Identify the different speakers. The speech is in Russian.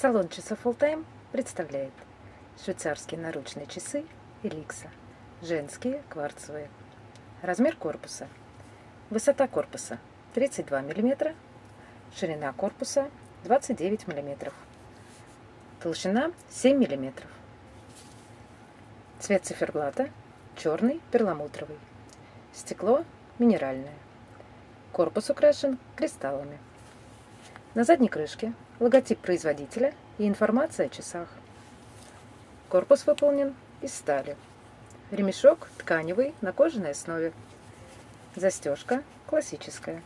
Speaker 1: Салон часов Fulltime представляет швейцарские наручные часы Эликса, женские, кварцевые. Размер корпуса. Высота корпуса 32 мм, ширина корпуса 29 мм, толщина 7 мм. Цвет циферблата черный, перламутровый. Стекло минеральное. Корпус украшен кристаллами. На задней крышке логотип производителя и информация о часах. Корпус выполнен из стали. Ремешок тканевый на кожаной основе. Застежка классическая.